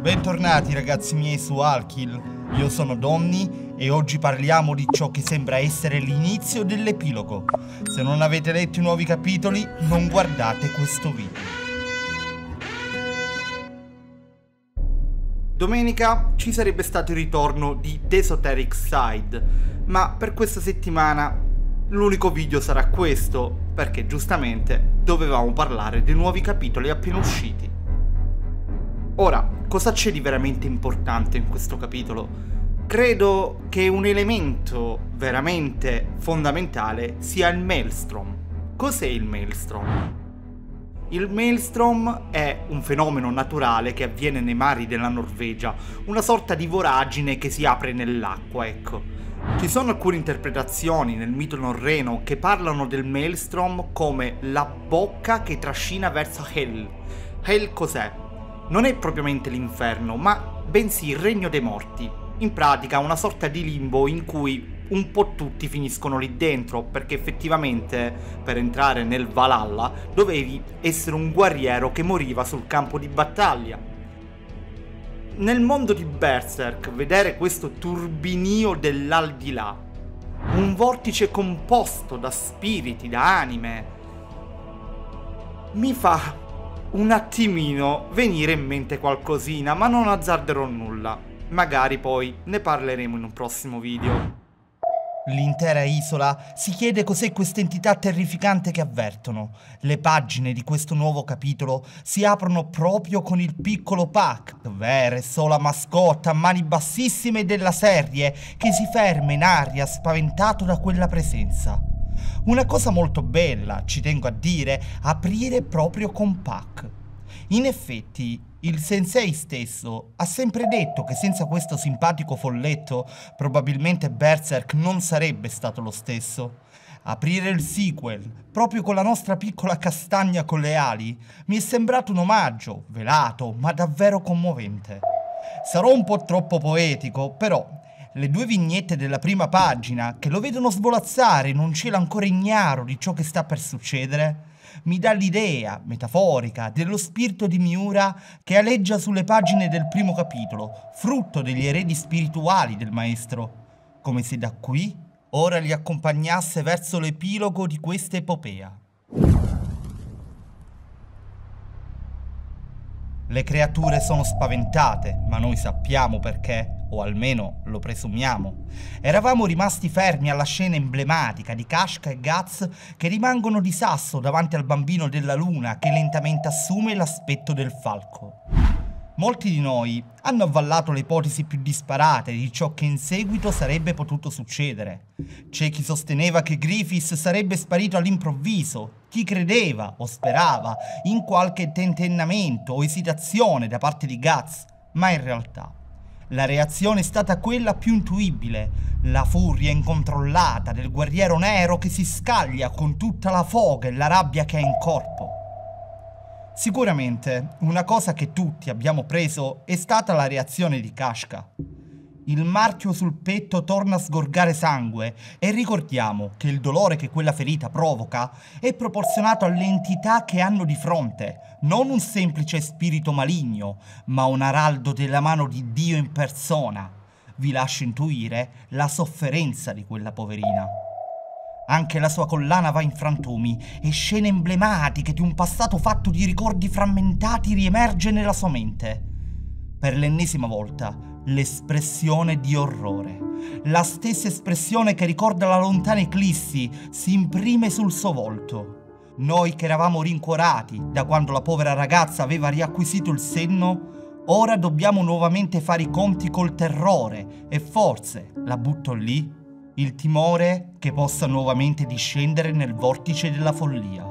Bentornati ragazzi miei su Alkill, io sono Donny e oggi parliamo di ciò che sembra essere l'inizio dell'epilogo. Se non avete letto i nuovi capitoli, non guardate questo video. Domenica ci sarebbe stato il ritorno di The Esoteric Side, ma per questa settimana l'unico video sarà questo, perché giustamente dovevamo parlare dei nuovi capitoli appena usciti. Ora, cosa c'è di veramente importante in questo capitolo? Credo che un elemento veramente fondamentale sia il Maelstrom. Cos'è il Maelstrom? Il Maelstrom è un fenomeno naturale che avviene nei mari della Norvegia, una sorta di voragine che si apre nell'acqua, ecco. Ci sono alcune interpretazioni nel mito norreno che parlano del Maelstrom come la bocca che trascina verso Hel. Hel cos'è? Non è propriamente l'inferno, ma bensì il regno dei morti. In pratica una sorta di limbo in cui un po' tutti finiscono lì dentro, perché effettivamente per entrare nel Valhalla dovevi essere un guerriero che moriva sul campo di battaglia. Nel mondo di Berserk, vedere questo turbinio dell'aldilà, un vortice composto da spiriti, da anime, mi fa un attimino venire in mente qualcosina, ma non azzarderò nulla. Magari poi ne parleremo in un prossimo video. L'intera isola si chiede cos'è questa entità terrificante che avvertono. Le pagine di questo nuovo capitolo si aprono proprio con il piccolo Pac, vera e sola mascotta a mani bassissime della serie, che si ferma in aria spaventato da quella presenza. Una cosa molto bella, ci tengo a dire, aprire proprio con Pac. In effetti, il sensei stesso ha sempre detto che senza questo simpatico folletto probabilmente Berserk non sarebbe stato lo stesso. Aprire il sequel, proprio con la nostra piccola castagna con le ali, mi è sembrato un omaggio, velato, ma davvero commovente. Sarò un po' troppo poetico, però le due vignette della prima pagina, che lo vedono svolazzare in un cielo ancora ignaro di ciò che sta per succedere, mi dà l'idea, metaforica, dello spirito di Miura che aleggia sulle pagine del primo capitolo, frutto degli eredi spirituali del maestro, come se da qui ora li accompagnasse verso l'epilogo di questa epopea. Le creature sono spaventate, ma noi sappiamo perché o almeno lo presumiamo. Eravamo rimasti fermi alla scena emblematica di Kashka e Guts che rimangono di sasso davanti al bambino della luna che lentamente assume l'aspetto del falco. Molti di noi hanno avvallato le ipotesi più disparate di ciò che in seguito sarebbe potuto succedere. C'è chi sosteneva che Griffiths sarebbe sparito all'improvviso, chi credeva o sperava in qualche tentennamento o esitazione da parte di Guts, ma in realtà la reazione è stata quella più intuibile, la furia incontrollata del guerriero nero che si scaglia con tutta la foga e la rabbia che ha in corpo. Sicuramente una cosa che tutti abbiamo preso è stata la reazione di Kashka il marchio sul petto torna a sgorgare sangue e ricordiamo che il dolore che quella ferita provoca è proporzionato all'entità che hanno di fronte, non un semplice spirito maligno, ma un araldo della mano di Dio in persona. Vi lascio intuire la sofferenza di quella poverina. Anche la sua collana va in frantumi e scene emblematiche di un passato fatto di ricordi frammentati riemerge nella sua mente. Per l'ennesima volta l'espressione di orrore. La stessa espressione che ricorda la lontana eclissi si imprime sul suo volto. Noi che eravamo rincuorati da quando la povera ragazza aveva riacquisito il senno, ora dobbiamo nuovamente fare i conti col terrore e forse, la butto lì, il timore che possa nuovamente discendere nel vortice della follia.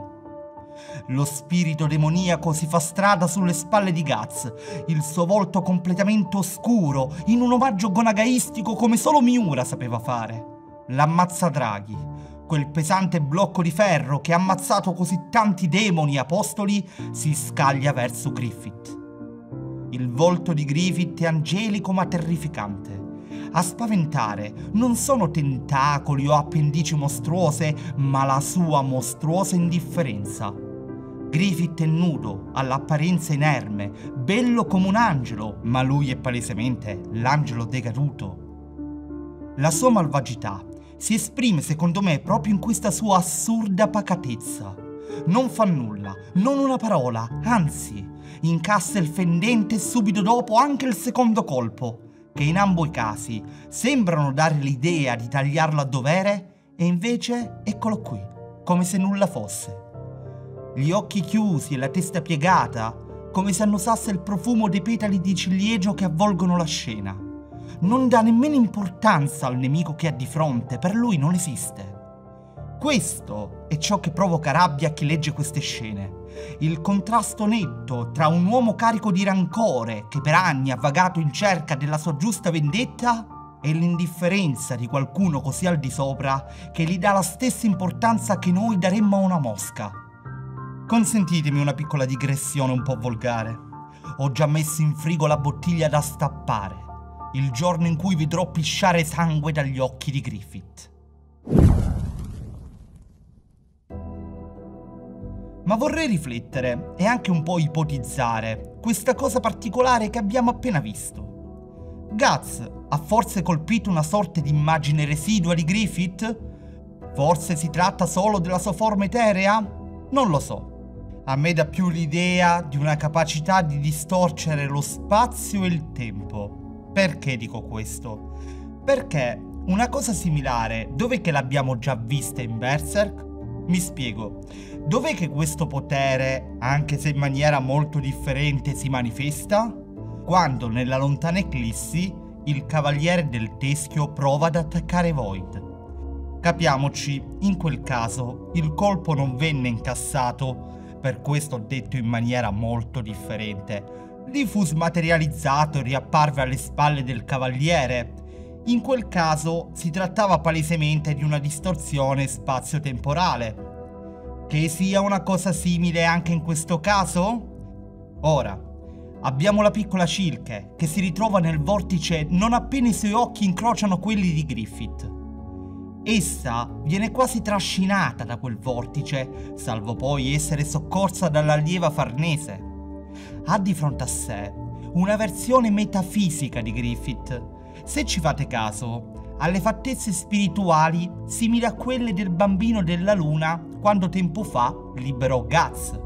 Lo spirito demoniaco si fa strada sulle spalle di Guts, il suo volto completamente oscuro, in un omaggio gonagaistico come solo Miura sapeva fare. L'ammazza draghi, quel pesante blocco di ferro che ha ammazzato così tanti demoni apostoli, si scaglia verso Griffith. Il volto di Griffith è angelico ma terrificante. A spaventare non sono tentacoli o appendici mostruose, ma la sua mostruosa indifferenza Griffith è nudo, all'apparenza inerme, bello come un angelo, ma lui è palesemente l'angelo decaduto. La sua malvagità si esprime secondo me proprio in questa sua assurda pacatezza. Non fa nulla, non una parola, anzi, incassa il fendente e subito dopo anche il secondo colpo, che in ambo i casi sembrano dare l'idea di tagliarlo a dovere e invece eccolo qui, come se nulla fosse gli occhi chiusi e la testa piegata, come se annusasse il profumo dei petali di ciliegio che avvolgono la scena. Non dà nemmeno importanza al nemico che ha di fronte, per lui non esiste. Questo è ciò che provoca rabbia a chi legge queste scene. Il contrasto netto tra un uomo carico di rancore che per anni ha vagato in cerca della sua giusta vendetta e l'indifferenza di qualcuno così al di sopra che gli dà la stessa importanza che noi daremmo a una mosca. Consentitemi una piccola digressione un po' volgare. Ho già messo in frigo la bottiglia da stappare, il giorno in cui vedrò pisciare sangue dagli occhi di Griffith. Ma vorrei riflettere e anche un po' ipotizzare questa cosa particolare che abbiamo appena visto. Guts ha forse colpito una sorta di immagine residua di Griffith? Forse si tratta solo della sua forma eterea? Non lo so a me dà più l'idea di una capacità di distorcere lo spazio e il tempo. Perché dico questo? Perché una cosa similare, dov'è che l'abbiamo già vista in Berserk? Mi spiego. Dov'è che questo potere, anche se in maniera molto differente, si manifesta? Quando nella lontana eclissi il cavaliere del teschio prova ad attaccare Void. Capiamoci, in quel caso il colpo non venne incassato, per questo detto in maniera molto differente. Lì fu smaterializzato e riapparve alle spalle del cavaliere. In quel caso si trattava palesemente di una distorsione spazio-temporale. Che sia una cosa simile anche in questo caso? Ora, abbiamo la piccola Cilke che si ritrova nel vortice non appena i suoi occhi incrociano quelli di Griffith. Essa viene quasi trascinata da quel vortice, salvo poi essere soccorsa dall'allieva farnese. Ha di fronte a sé una versione metafisica di Griffith. Se ci fate caso, alle fattezze spirituali simili a quelle del bambino della luna quando tempo fa liberò Guts.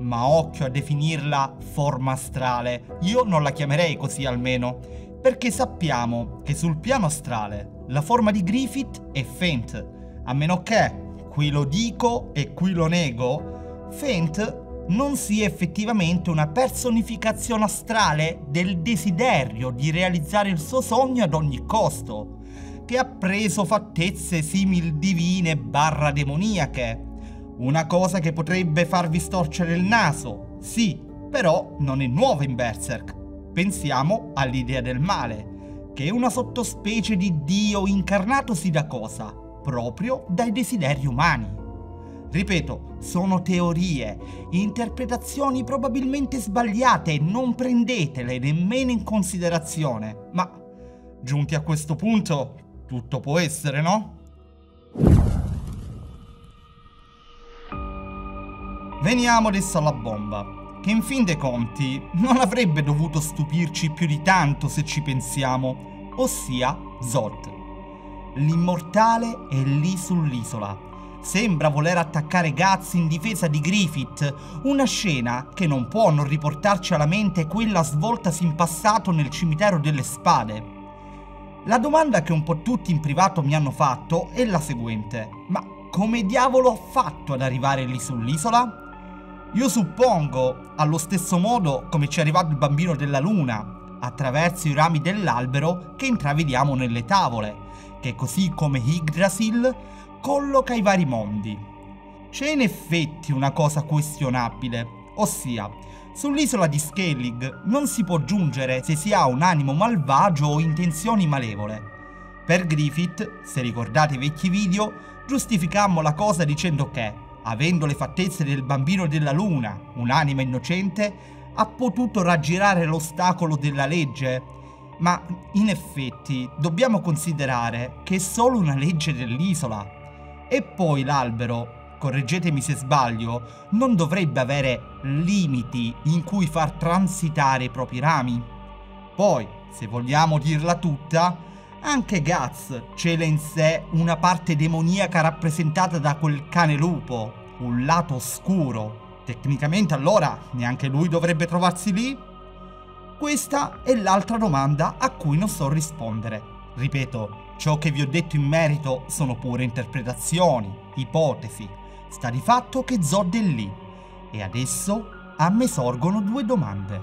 Ma occhio a definirla forma astrale, io non la chiamerei così almeno, perché sappiamo che sul piano astrale la forma di Griffith è Fent, a meno che, qui lo dico e qui lo nego, Fent non sia effettivamente una personificazione astrale del desiderio di realizzare il suo sogno ad ogni costo, che ha preso fattezze simil divine barra demoniache. Una cosa che potrebbe farvi storcere il naso, sì, però non è nuova in Berserk. Pensiamo all'idea del male, che una sottospecie di Dio incarnatosi da cosa? Proprio dai desideri umani. Ripeto, sono teorie, interpretazioni probabilmente sbagliate, non prendetele nemmeno in considerazione. Ma giunti a questo punto, tutto può essere, no? Veniamo adesso alla bomba che in fin dei conti non avrebbe dovuto stupirci più di tanto se ci pensiamo, ossia Zod. L'immortale è lì sull'isola. Sembra voler attaccare Guts in difesa di Griffith, una scena che non può non riportarci alla mente quella svoltasi in passato nel cimitero delle spade. La domanda che un po' tutti in privato mi hanno fatto è la seguente, ma come diavolo ho fatto ad arrivare lì sull'isola? Io suppongo, allo stesso modo come ci è arrivato il bambino della luna, attraverso i rami dell'albero che intravediamo nelle tavole, che così come Yggdrasil colloca i vari mondi. C'è in effetti una cosa questionabile, ossia, sull'isola di Skellig non si può giungere se si ha un animo malvagio o intenzioni malevole. Per Griffith, se ricordate i vecchi video, giustificammo la cosa dicendo che avendo le fattezze del bambino della luna, un'anima innocente, ha potuto raggirare l'ostacolo della legge. Ma in effetti dobbiamo considerare che è solo una legge dell'isola. E poi l'albero, correggetemi se sbaglio, non dovrebbe avere limiti in cui far transitare i propri rami. Poi, se vogliamo dirla tutta, anche Guts cela in sé una parte demoniaca rappresentata da quel cane lupo, un lato oscuro. Tecnicamente allora neanche lui dovrebbe trovarsi lì? Questa è l'altra domanda a cui non so rispondere. Ripeto, ciò che vi ho detto in merito sono pure interpretazioni, ipotesi. Sta di fatto che Zod è lì. E adesso a me sorgono due domande.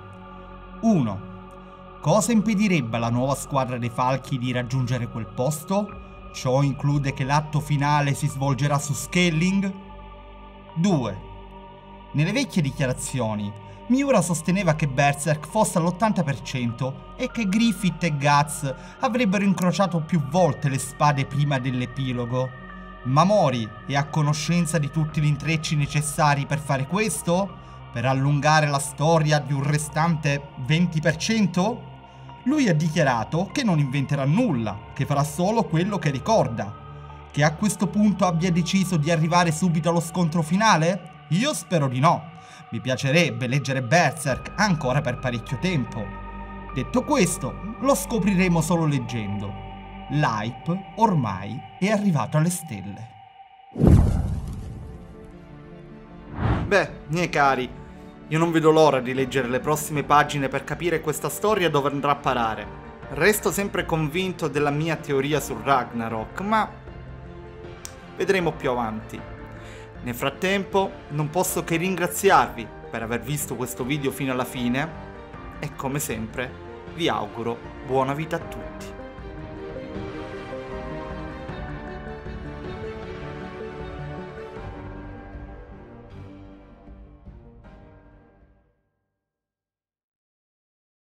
1. Cosa impedirebbe alla nuova squadra dei falchi di raggiungere quel posto? Ciò include che l'atto finale si svolgerà su Scaling? 2. Nelle vecchie dichiarazioni, Miura sosteneva che Berserk fosse all'80% e che Griffith e Guts avrebbero incrociato più volte le spade prima dell'epilogo. Ma Mori è a conoscenza di tutti gli intrecci necessari per fare questo? Per allungare la storia di un restante 20%? Lui ha dichiarato che non inventerà nulla, che farà solo quello che ricorda. Che a questo punto abbia deciso di arrivare subito allo scontro finale? Io spero di no. Mi piacerebbe leggere Berserk ancora per parecchio tempo. Detto questo, lo scopriremo solo leggendo. L'hype ormai è arrivato alle stelle. Beh, miei cari, io non vedo l'ora di leggere le prossime pagine per capire questa storia dove andrà a parare. Resto sempre convinto della mia teoria su Ragnarok, ma vedremo più avanti. Nel frattempo non posso che ringraziarvi per aver visto questo video fino alla fine e come sempre vi auguro buona vita a tutti.